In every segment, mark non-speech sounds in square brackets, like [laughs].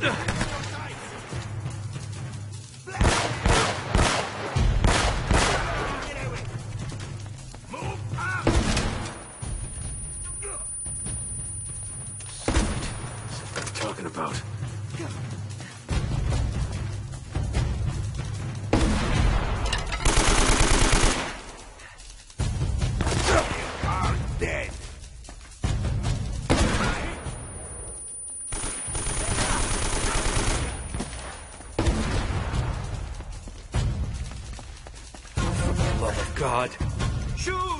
What God. Shoot!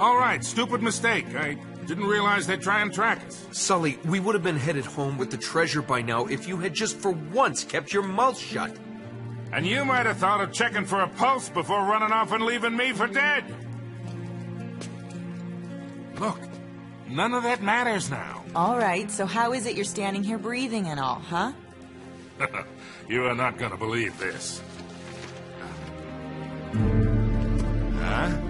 All right, stupid mistake. I didn't realize they'd try and track us. Sully, we would have been headed home with the treasure by now if you had just for once kept your mouth shut. And you might have thought of checking for a pulse before running off and leaving me for dead. Look, none of that matters now. All right, so how is it you're standing here breathing and all, huh? [laughs] you are not going to believe this. Huh?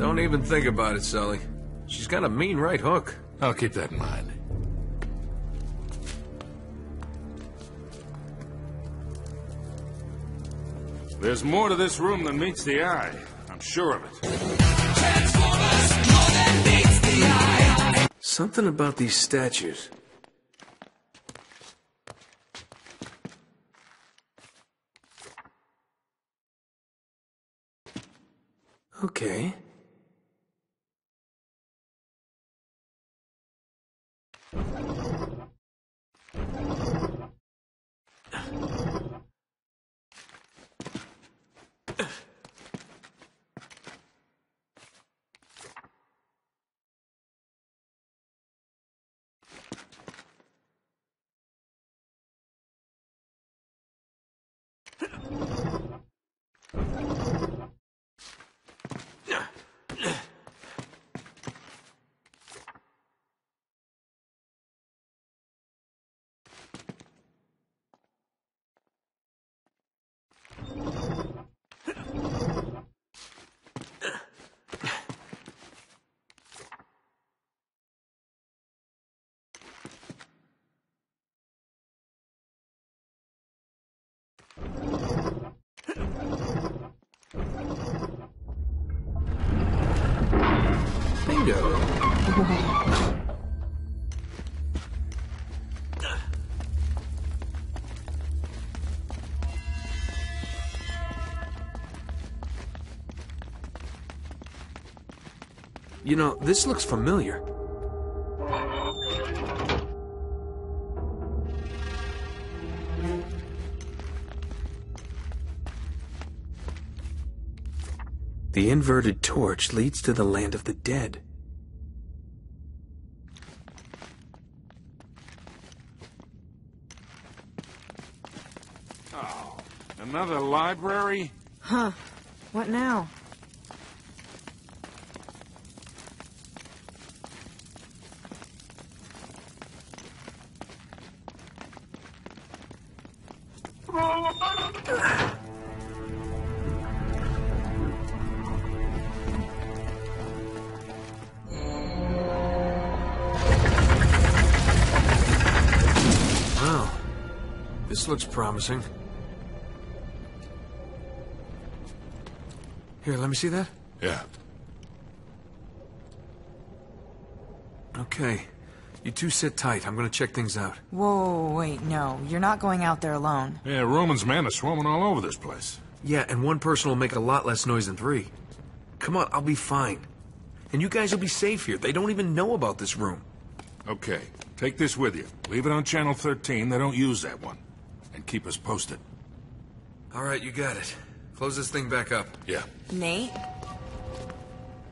Don't even think about it, Sully. She's got a mean right hook. I'll keep that in mind. There's more to this room than meets the eye. I'm sure of it. Something about these statues. Okay. Bingo. You know, this looks familiar. The inverted torch leads to the land of the dead. Oh, another library? Huh. What now? This looks promising. Here, let me see that. Yeah. Okay. You two sit tight. I'm gonna check things out. Whoa, wait, no. You're not going out there alone. Yeah, Roman's men are swarming all over this place. Yeah, and one person will make a lot less noise than three. Come on, I'll be fine. And you guys will be safe here. They don't even know about this room. Okay, take this with you. Leave it on Channel 13. They don't use that one. And keep us posted. All right, you got it. Close this thing back up. Yeah. Nate?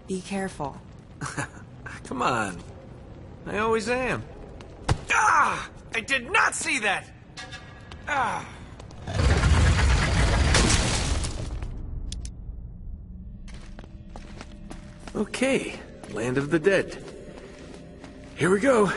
Be careful. [laughs] Come on. I always am. Ah! I did not see that! Ah! Okay, land of the dead. Here we go.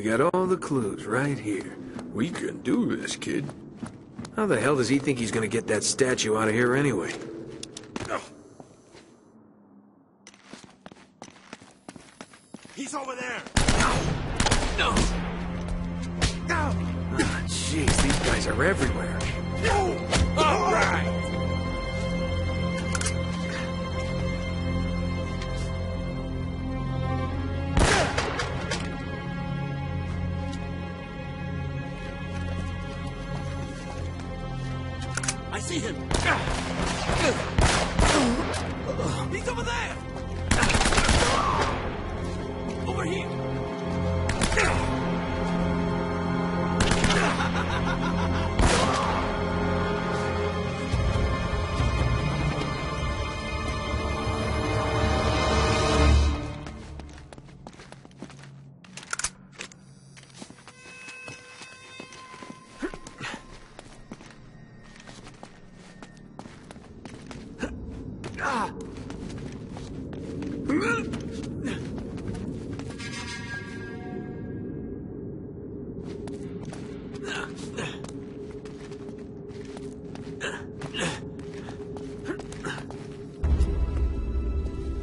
We got all the clues right here. We can do this, kid. How the hell does he think he's gonna get that statue out of here anyway?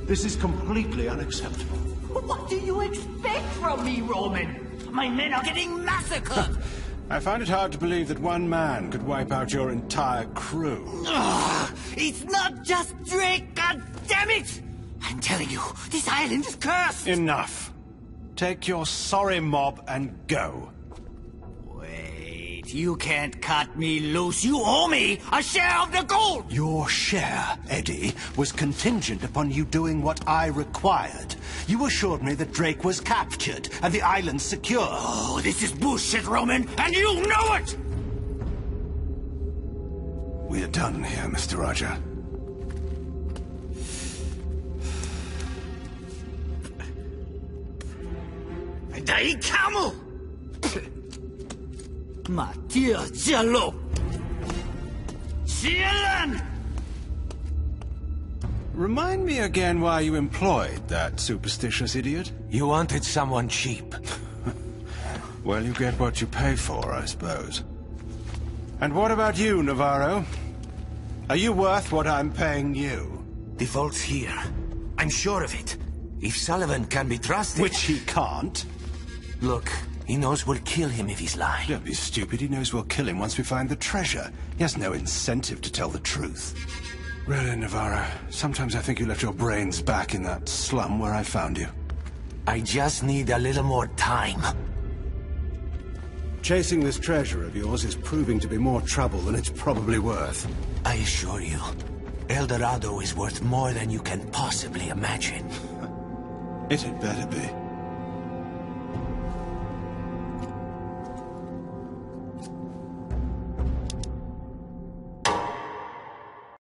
This is completely unacceptable. What do you expect from me, Roman? My men are getting massacred! I find it hard to believe that one man could wipe out your entire crew. Ugh, it's not just Drake, god damn it! I'm telling you, this island is cursed! Enough. Take your sorry mob and go. You can't cut me loose. You owe me a share of the gold! Your share, Eddie, was contingent upon you doing what I required. You assured me that Drake was captured and the island secure. Oh, this is bullshit, Roman, and you know it! We're done here, Mr. Raja. Dai camo! Mattia Giallo! Cielan! Remind me again why you employed that superstitious idiot. You wanted someone cheap. [laughs] Well, you get what you pay for, I suppose. And what about you, Navarro? Are you worth what I'm paying you? The vault's here. I'm sure of it. If Sullivan can be trusted... Which he can't. Look, he knows we'll kill him if he's lying. Don't be stupid. He knows we'll kill him once we find the treasure. He has no incentive to tell the truth. Really, Navarro, sometimes I think you left your brains back in that slum where I found you. I just need a little more time. Chasing this treasure of yours is proving to be more trouble than it's probably worth. I assure you, El Dorado is worth more than you can possibly imagine. [laughs] It had better be.